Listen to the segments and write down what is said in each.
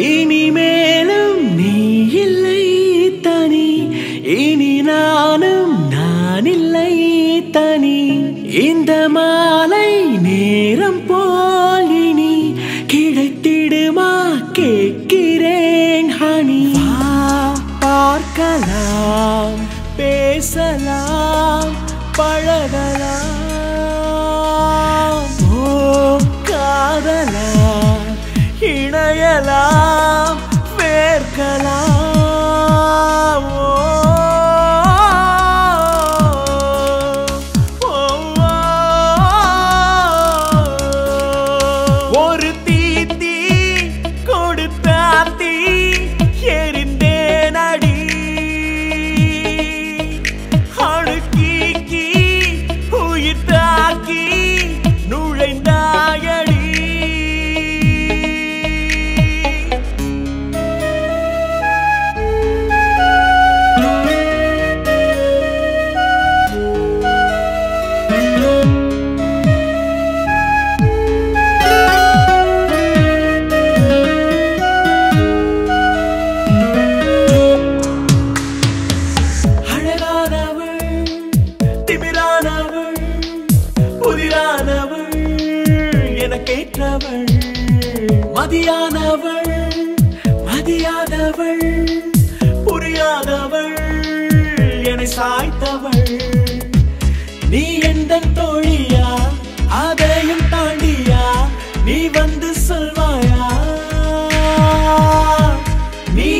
இனிமேலும் நீ இல்லை தனி. இனி நானும் நான் இல்லை தனி. இந்த மாலை நேரம் போல் இனி கிடைத்திடுமா கேட்கிறேன் ஹனி. பார்க்கலாம். வேர்க்கலாம் வேர்க்கலாம்.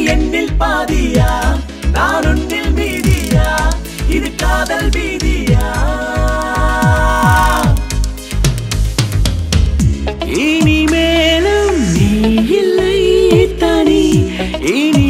என்னில் பாதியா? நான் உன்னில் மீதியா? இது காதல் வீதியா? இனி மேலும் நீ இல்லை தனி. இனி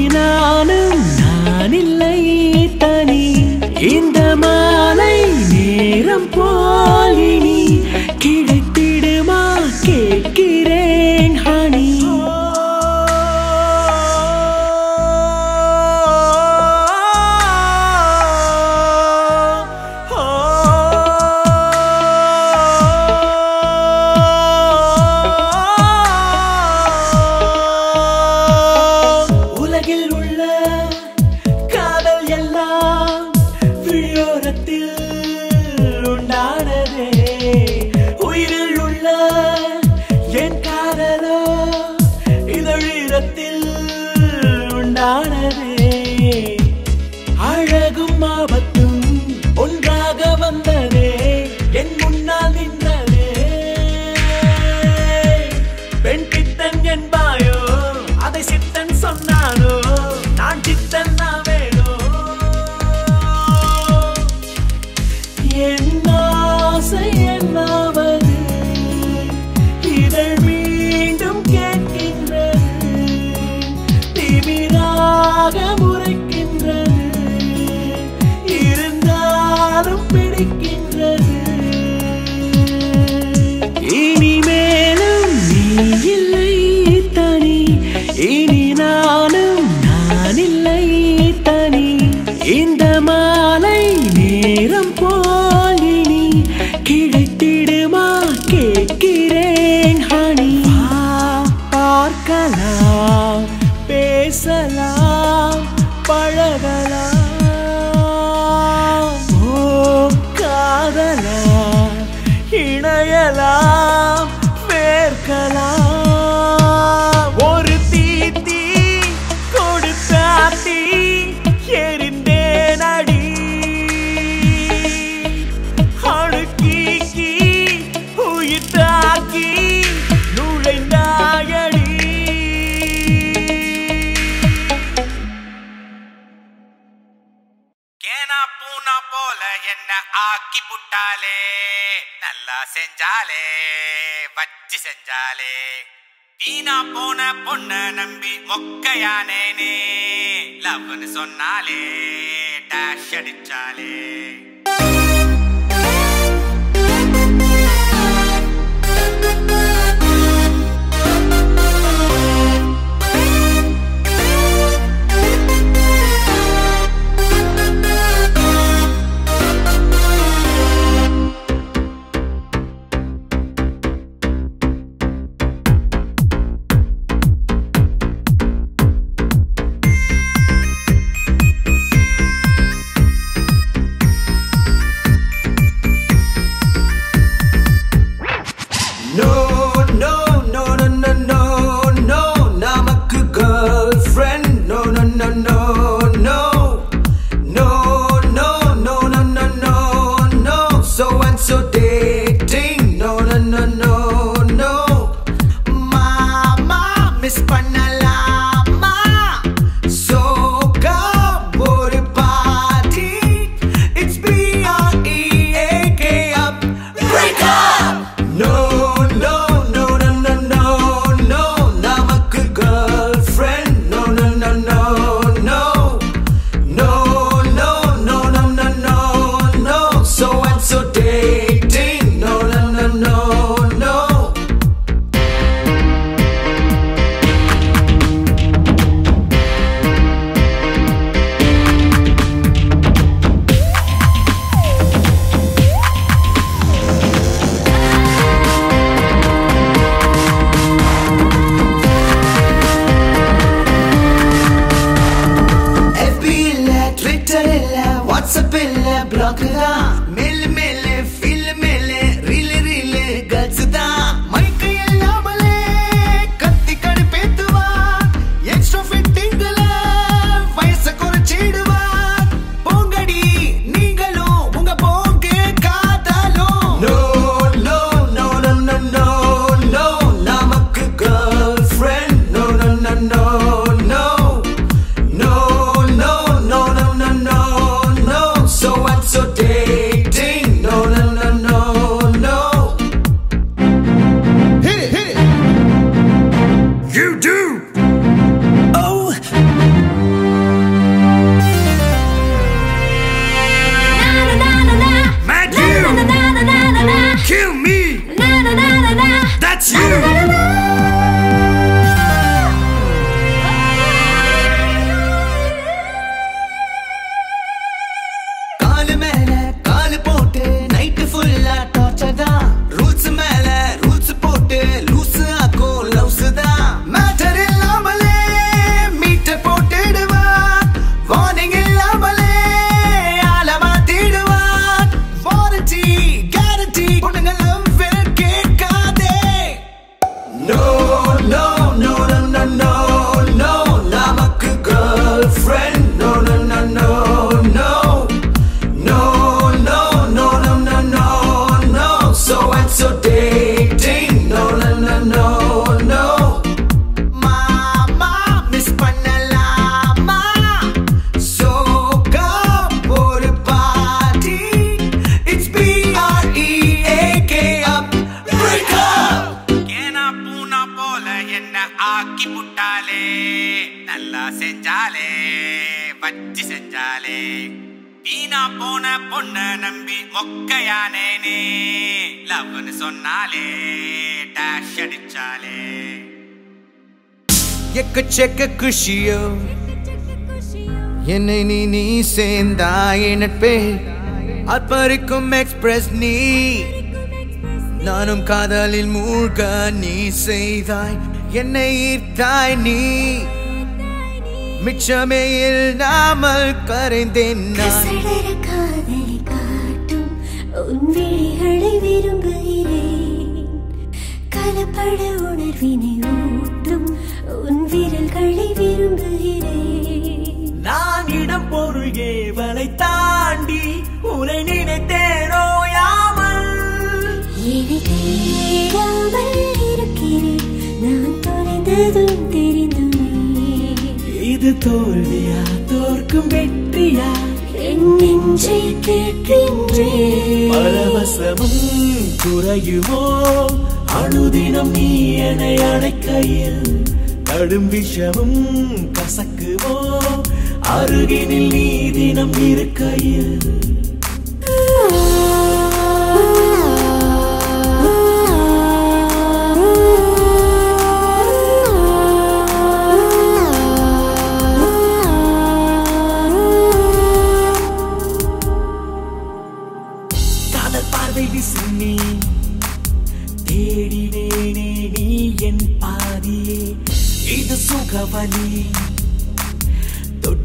பார்க்கலாம் பேசலாம். போல என்ன ஆக்கி புட்டாலே? நல்லா செஞ்சாலே வச்சு செஞ்சாலே. வீணா போன பொண்ண நம்பி மொக்கையானேனே. லவ்னு சொன்னாலே டேஷ் அடிச்சாலே. Sapille blocker. என்ன ஆக்கி புட்டாலே நல்லா செஞ்சாலே வச்சு செஞ்சாலே வீணா போன பொண்ண நம்பி மொக்கையானேனே. லவ்னு சொன்னாலே டேஷ் அடிச்சாலே எக்கச்சக்க குஷியோ என்னை நீ நீ சேர்ந்தாய் நட்பே. அற்பரிக்கும் எக்ஸ்பிரஸ் நீ. நானும் காதலில் மூழ்க நீ செய்தாய். என்னை ஈர்த்தாய் நீ. மிச்சமே இல்லாமல் கரைந்தேன் காதலை காட்டும் உன் விழிகளை விரும்புகிறேன். கலப்பட உணர்வினை ஊட்டும் உன் விரல்களை விரும்புகிறேன். நான் இடம் பொருள் ஏவலை தாண்டி உனை நினைத்தேனோ யாமல். என்னை தேடாமல் தொலைந்ததும் தெரிந்துமே. இது தோல்வியா தோற்கும் வெற்றியா? என் நெஞ்சை கேட்கின்றேன் பரவசமும் குறையுமோ? அனுதினம் நீ என்னை அடைக்கையில் கடும் விஷமும் கசக்குவோ அருகினில் நீ தினம் இருக்கையில்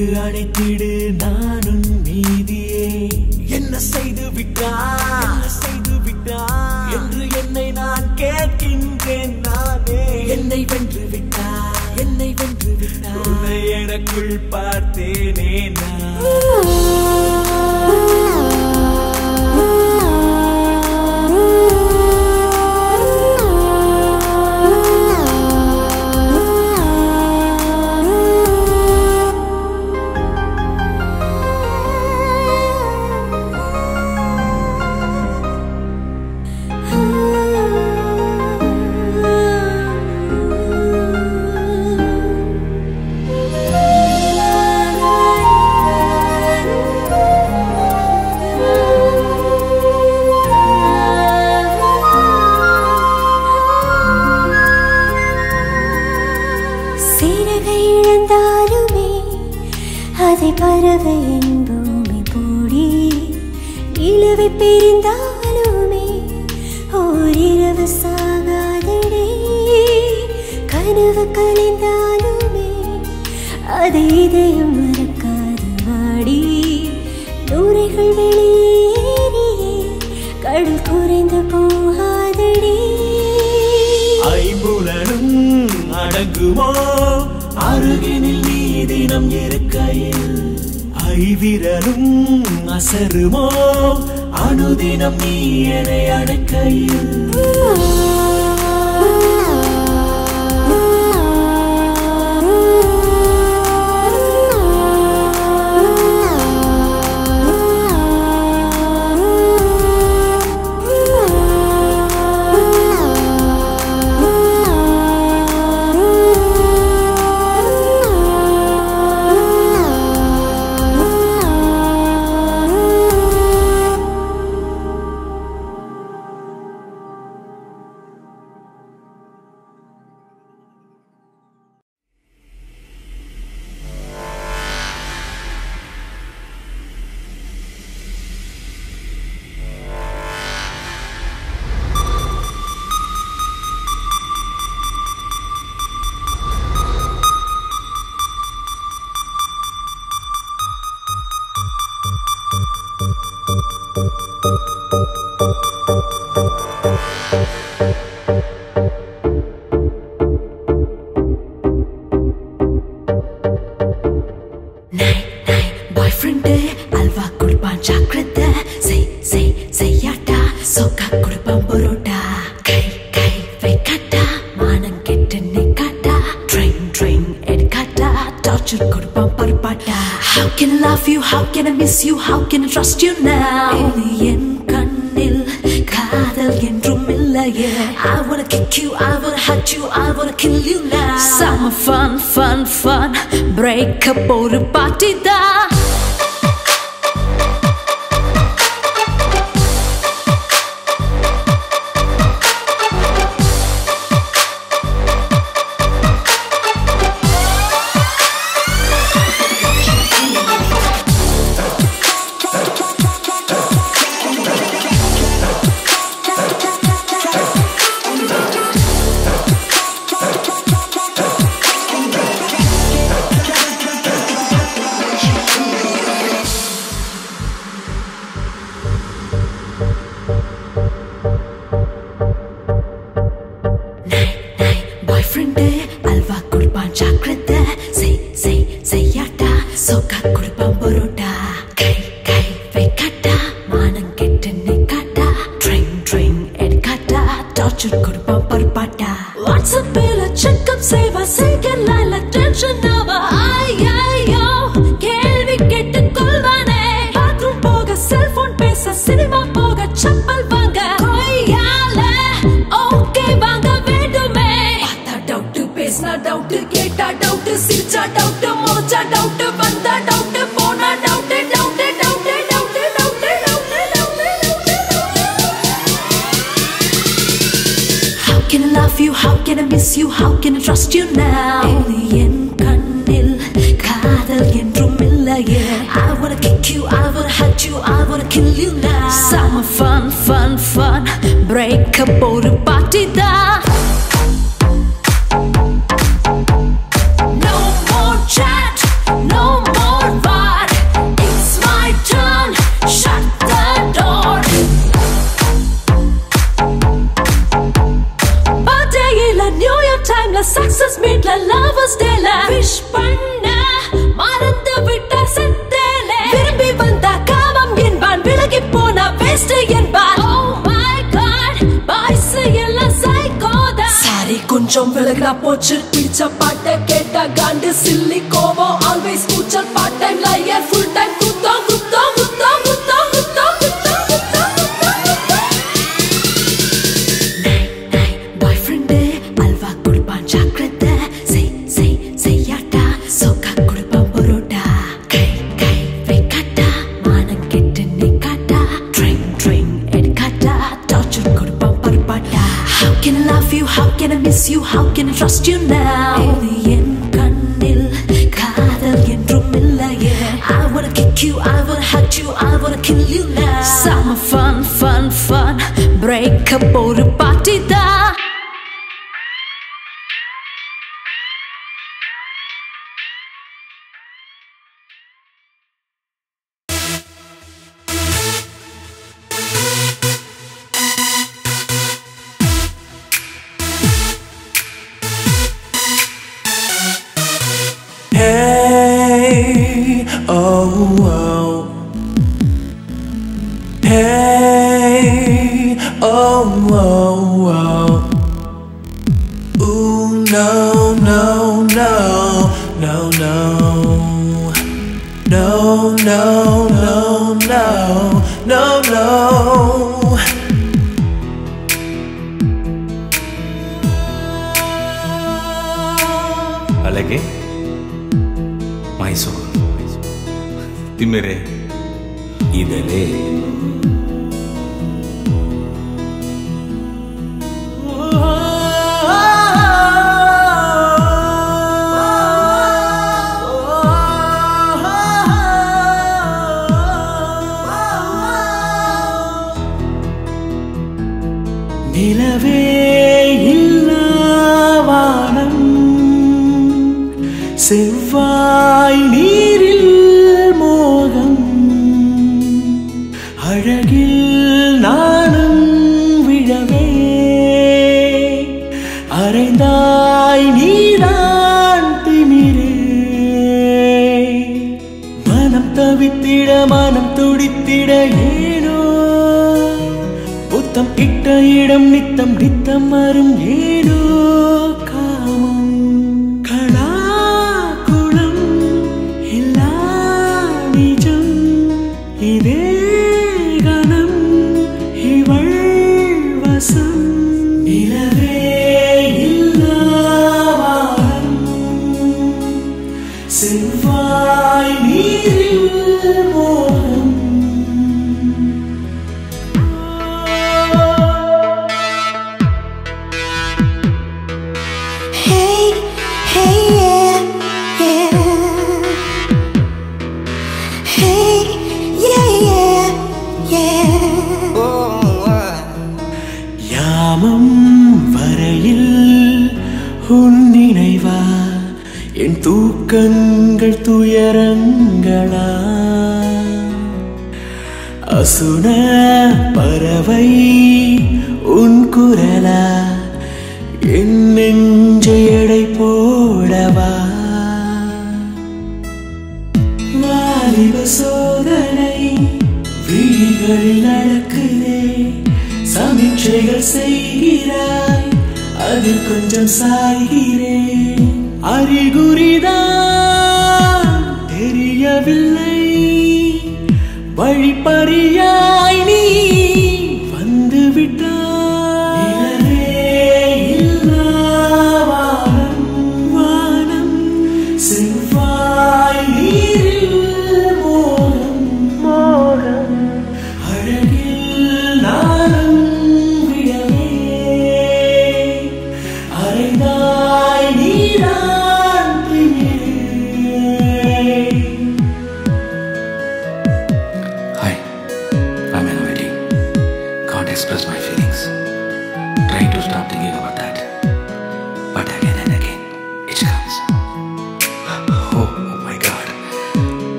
தொட்டு அணைத்திடு நானும் மீதியே. என்ன செய்து விட்டா என்ன செய்து விட்டா என்று என்னை நான் கேட்கின்றேன் நானே. என்னை வென்று விட்டா என்னை வென்று விட்டா உன்னை எனக்குள் பார்த்தேனே. ஐம்புலனும் அடங்குமோ? அருகினில் நீ தினம் இருக்கையில் ஐவிரலும் அசருமோ? அனுதினம் நீ என்னை அடக்கையில். miss you? How can I trust you now? இது என் கண்ணில் காதல் என்றும் இல்லையே I wanna kick you, I wanna hurt you, I wanna kill you now Summer fun, fun, fun Break up ஒரு party love you? How can I miss you? How can I trust you now? இது என் கண்ணில் காதல் என்றும் இல்லையே I wanna kick you, I wanna hurt you, I wanna kill you now Summer fun, fun, fun Break up ஒரு party தான் கொஞ்சம் விலகினா போச்சு பிடிச்ச பாட்டை கேட்டா காண்டு சில்ல. love you? How can I miss you? How can I trust you now? இது என் கண்ணில் காதல் என்றும் இல்லையே I wanna kick you, I wanna hurt you, I wanna kill you now Summer fun, fun, fun Break up ஒரு party Oh, oh, oh. Ooh, no, no, no, no, no. No, no, no, no, no, no. My soul. ತಿಮ್ಮೆರೆ Idale. கையிடம் நித்தம் நித்தம் வரும் ஏனோ பசுன பறவை உன் குரலா? என் நெஞ்சு எடை போடவா? வாலிப சோதனை விழிகளில் நடக்குதே சமீட்சைகள் செய்கிறாய் அதில் கொஞ்சம் சாய்கிறேன். அறிகுறிதான் தெரியவில்லை.